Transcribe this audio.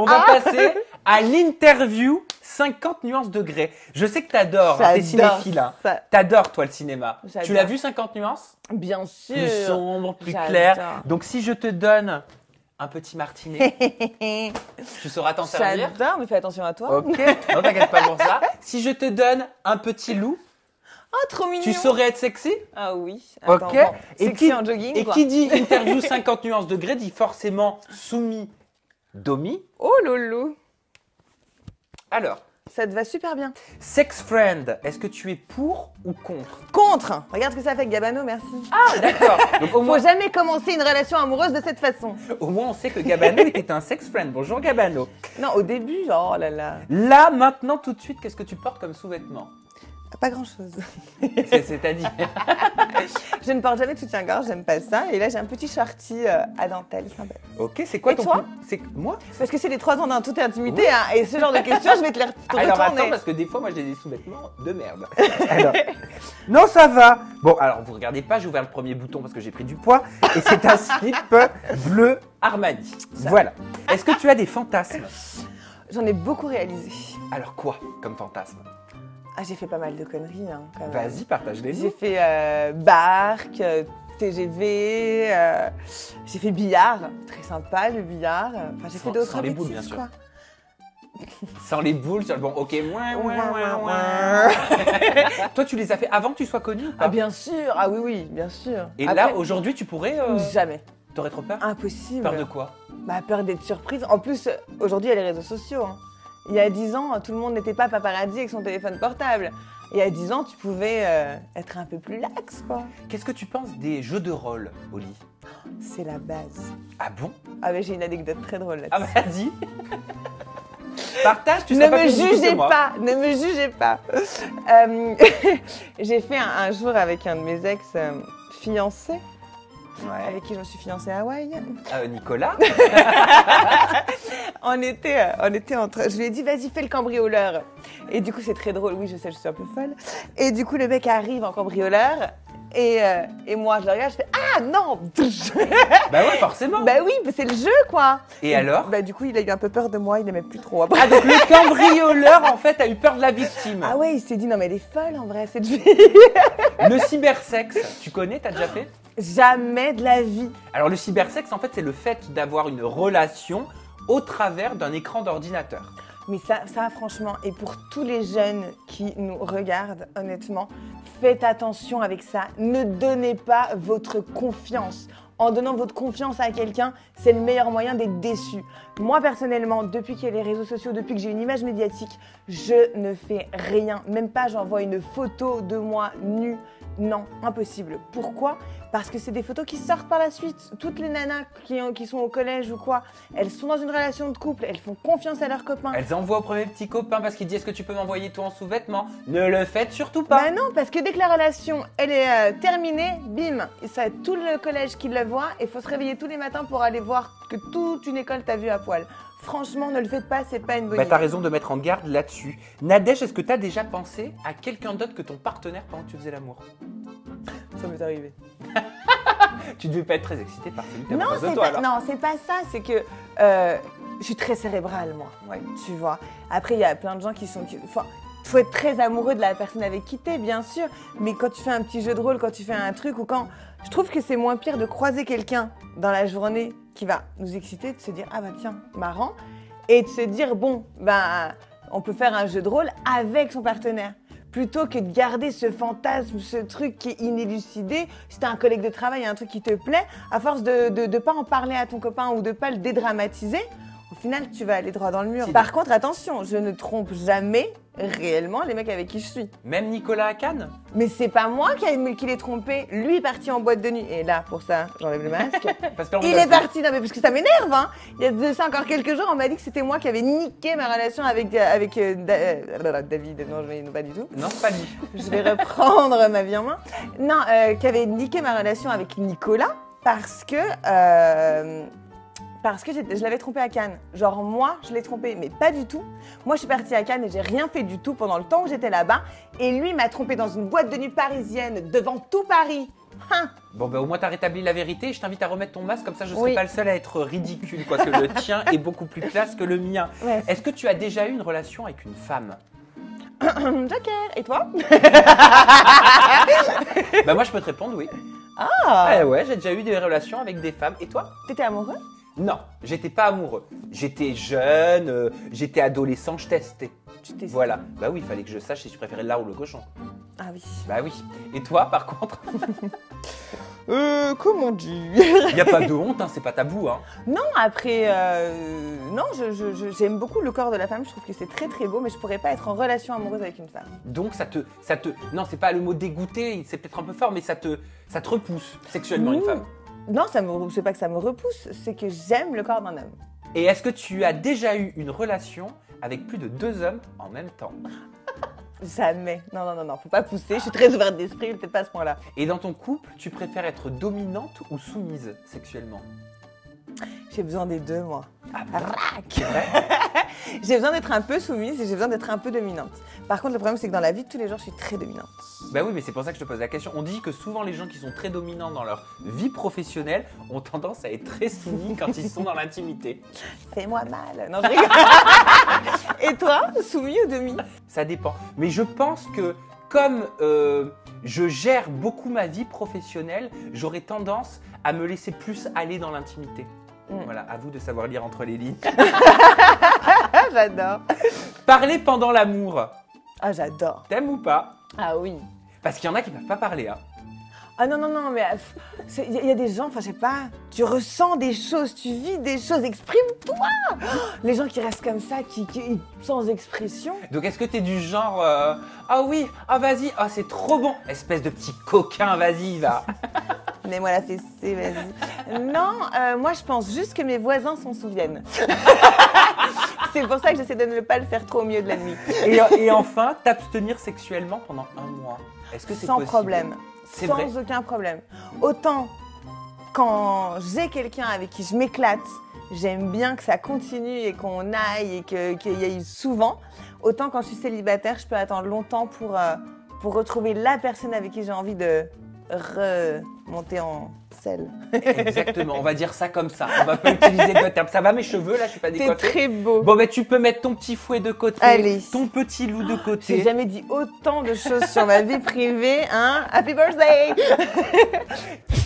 On va passer à l'interview 50 nuances degrés. Je sais que t'adores, hein, t'es cinéphile. Hein. ça. T'adores toi le cinéma. Tu l'as vu 50 nuances? Bien sûr. Plus sombre, plus clair. Donc si je te donne un petit martinet, tu sauras t'en servir. J'adore, mais fais attention à toi. Ok, non t'inquiète pas pour ça. Si je te donne un petit loup, Oh, trop mignon. tu saurais être sexy? Ah oui. Ok. Et qui- en jogging, Et quoi. qui dit interview 50 nuances degrés dit forcément soumis, domi. Oh lolo. Alors, Ça te va super bien. sex friend, est-ce que tu es pour ou contre? Contre. Regarde ce que ça fait avec Gabano, merci. Ah, d'accord. Donc au Faut moins, jamais commencer une relation amoureuse de cette façon. au moins, on sait que Gabano était un sex friend. Bonjour Gabano. Non, au début, oh là là. Là, maintenant, tout de suite, qu'est-ce que tu portes comme sous-vêtement Pas grand chose. C'est- C'est-à-dire Je ne porte jamais de soutien-gorge, j'aime pas ça. Et là, j'ai un petit shorty euh, à dentelle, sympa. Ok, c'est quoi Et ton toi C'est moi Parce que c'est les trois ans d'un toute intimité, hein, et ce genre de questions, je vais te les te Alors retourner. attends, parce que des fois, moi, j'ai des sous-vêtements de merde. Alors, non, ça va. Bon, alors, vous regardez pas, j'ai ouvert le premier bouton parce que j'ai pris du poids. Et c'est un slip bleu Armani. Voilà. Est-ce que tu as des fantasmes? J'en ai beaucoup réalisé. Alors quoi comme fantasme? Ah, j'ai fait pas mal de conneries, hein. Vas-y, partage-les. J'ai fait euh, barque, euh, TGV, euh, j'ai fait billard, très sympa le billard. Enfin, j'ai fait d'autres sans les boules, bien sûr. quoi. Sans les boules, sur le bon. Ok, ouin, ouin, ouin, Ouin, ouin. ouin. Toi, tu les as fait avant que tu sois connu ou pas Ah, bien sûr, ah oui, oui, bien sûr. Et Après, là, aujourd'hui, tu pourrais. euh, Jamais. T'aurais trop peur? Impossible. Peur de quoi? Bah, peur d'être surprise. En plus, aujourd'hui, il y a les réseaux sociaux. hein. Il y a 10 ans, tout le monde n'était pas paparazzi avec son téléphone portable. Il y a 10 ans, tu pouvais euh, être un peu plus lax, quoi. Qu'est-ce que tu penses des jeux de rôle au lit C'est la base. Ah bon? Ah, mais j'ai une anecdote très drôle là Ah vas-y Partage, tu ne me jugez pas, ne me jugez pas. Euh, j'ai fait un, un jour avec un de mes ex euh, fiancés, Ouais. avec qui je me suis fiancée à Hawaï. Euh, Nicolas? On était, euh, on était entre. Je lui ai dit, vas-y, fais le cambrioleur. Et du coup, c'est très drôle. Oui, je sais, je suis un peu folle. Et du coup, le mec arrive en cambrioleur. Et, euh, et moi, je le regarde, je fais Ah non Bah ouais, forcément. Bah oui, mais c'est le jeu, quoi. Et alors? Bah du coup, il a eu un peu peur de moi, il n'aimait plus trop après. Ah donc le cambrioleur en fait a eu peur de la victime. Ah ouais, il s'est dit Non, mais elle est folle en vrai, cette fille. Le cybersexe, tu connais, t'as déjà fait? Jamais de la vie. Alors le cybersexe en fait c'est le fait d'avoir une relation au travers d'un écran d'ordinateur. Mais ça, ça, franchement, et pour tous les jeunes qui nous regardent, honnêtement, faites attention avec ça. Ne donnez pas votre confiance. En donnant votre confiance à quelqu'un, c'est le meilleur moyen d'être déçu. Moi, personnellement, depuis qu'il y a les réseaux sociaux, depuis que j'ai une image médiatique, je ne fais rien. Même pas, j'envoie une photo de moi nue. Non, impossible. Pourquoi? Parce que c'est des photos qui sortent par la suite. Toutes les nanas qui, ont- qui sont au collège ou quoi, elles sont dans une relation de couple, elles font confiance à leurs copains. Elles envoient au premier petit copain parce qu'il dit est-ce que tu peux m'envoyer toi en sous-vêtements? Ne le faites surtout pas. Bah non, parce que dès que la relation elle est euh, terminée, bim, ça tout le collège qui le voit et faut se réveiller tous les matins pour aller voir que toute une école t'a vu à poil. Franchement, ne le faites pas, c'est pas une bonne Bah idée. t'as raison de mettre en garde là-dessus. Nadège, est-ce que t'as déjà pensé à quelqu'un d'autre que ton partenaire pendant que tu faisais l'amour? Ça m'est arrivé. Tu devais pas être très excité par celui Non, c'est toi pas, alors. non, c'est pas ça. C'est que euh, je suis très cérébrale, moi. Ouais. Tu vois. Après, il y a plein de gens qui sont. Enfin, faut être très amoureux de la personne avec qui t'es, bien sûr. Mais quand tu fais un petit jeu de rôle, quand tu fais un truc ou quand. Je trouve que c'est moins pire de croiser quelqu'un dans la journée qui va nous exciter, de se dire Ah bah tiens, marrant. Et de se dire Bon, ben, on peut faire un jeu de rôle avec son partenaire. Plutôt que de garder ce fantasme, ce truc qui est inélucidé. Si t'as un collègue de travail, un truc qui te plaît, à force de ne pas en parler à ton copain ou de pas le dédramatiser, au final, tu vas aller droit dans le mur. Si. Par contre, attention, je ne trompe jamais réellement les mecs avec qui je suis. Même Nicolas à Cannes Mais c'est pas moi qui, a- qui l'ai trompé. Lui est parti en boîte de nuit. Et là, pour ça, j'enlève le masque. Parce que là, on Il est parti, non mais parce que ça m'énerve, hein. Il y a de ça encore quelques jours, on m'a dit que c'était moi qui avais niqué ma relation avec, avec euh, Da- euh, David. Non, je ne pas du tout. Non, c'est pas lui. Je vais reprendre ma vie en main. Non, euh, qui avait niqué ma relation avec Nicolas parce que. euh, parce que je l'avais trompé à Cannes. Genre, moi, je l'ai trompé, mais pas du tout. Moi, je suis partie à Cannes et j'ai rien fait du tout pendant le temps où j'étais là-bas. Et lui m'a trompé dans une boîte de nuit parisienne devant tout Paris. Hein Bon, bah au moins t'as rétabli la vérité. Je t'invite à remettre ton masque, comme ça je serai Oui. pas le seul à être ridicule, quoique le tien est beaucoup plus classe que le mien. Ouais. Est-ce que tu as déjà eu une relation avec une femme? Joker. Et toi? Bah moi je peux te répondre oui. Ah Eh ouais, j'ai déjà eu des relations avec des femmes. Et toi? T'étais amoureux? Non, j'étais pas amoureux. J'étais jeune, euh, j'étais adolescent, je testais. Tu t'es. Voilà. Bah oui, il fallait que je sache si je préférais l'art ou le cochon. Ah oui. Bah oui. Et toi, par contre, Euh, comment dire il n'y a pas de honte, hein, c'est pas tabou. Hein. Non, après, euh, non, je- je- je- j'aime beaucoup le corps de la femme. Je trouve que c'est très très beau, mais je pourrais pas être en relation amoureuse avec une femme. Donc ça te, ça te, non, c'est pas le mot dégoûté, c'est peut-être un peu fort, mais ça te, ça te repousse sexuellement une femme. Non, ça me, c'est pas que ça me repousse, c'est que j'aime le corps d'un homme. Et est-ce que tu as déjà eu une relation avec plus de deux hommes en même temps? Jamais. Non, non, non, non, faut pas pousser. Je suis très ouverte d'esprit, peut-être pas à ce point-là. Et dans ton couple, tu préfères être dominante ou soumise sexuellement? J'ai besoin des deux, moi. Ah Rac. vrai J'ai besoin d'être un peu soumise et j'ai besoin d'être un peu dominante. Par contre, le problème, c'est que dans la vie de tous les jours, je suis très dominante. Bah oui, mais c'est pour ça que je te pose la question. On dit que souvent les gens qui sont très dominants dans leur vie professionnelle ont tendance à être très soumis quand ils sont dans l'intimité. Fais-moi mal. Non, je rigole. et toi, soumis ou demi? Ça dépend. Mais je pense que comme euh, je gère beaucoup ma vie professionnelle, j'aurais tendance à me laisser plus aller dans l'intimité. Mm. Voilà, à vous de savoir lire entre les lignes. J'adore. Parler pendant l'amour, Ah, j'adore. t'aimes ou pas? Ah oui. Parce qu'il y en a qui peuvent pas parler. Hein. Ah non, non, non, mais il y, a- y a des gens, enfin, je sais pas, tu ressens des choses, tu vis des choses, exprime-toi Les gens qui restent comme ça, qui, qui- sans expression. Donc est-ce que t'es du genre euh, ah oui, ah vas-y, ah c'est trop bon, espèce de petit coquin, vas-y va. Mets-moi la fessée, vas-y. non, euh, moi, je pense juste que mes voisins s'en souviennent. C'est pour ça que j'essaie de ne pas le faire trop au milieu de la nuit. Et, et enfin, t'abstenir sexuellement pendant un mois. Est-ce que c'est Sans possible problème. Sans vrai. aucun problème. Autant quand j'ai quelqu'un avec qui je m'éclate, j'aime bien que ça continue et qu'on aille et qu'il y ait souvent. Autant quand je suis célibataire, je peux attendre longtemps pour, euh, pour retrouver la personne avec qui j'ai envie de remonter en selle. Exactement, on va dire ça comme ça. On va pas utiliser de terme. Ça va mes cheveux là, je suis pas T'es décoiffée. très beau. Bon ben tu peux mettre ton petit fouet de côté, Allez. ton petit loup de J'ai côté. jamais dit autant de choses sur ma vie privée, hein Happy birthday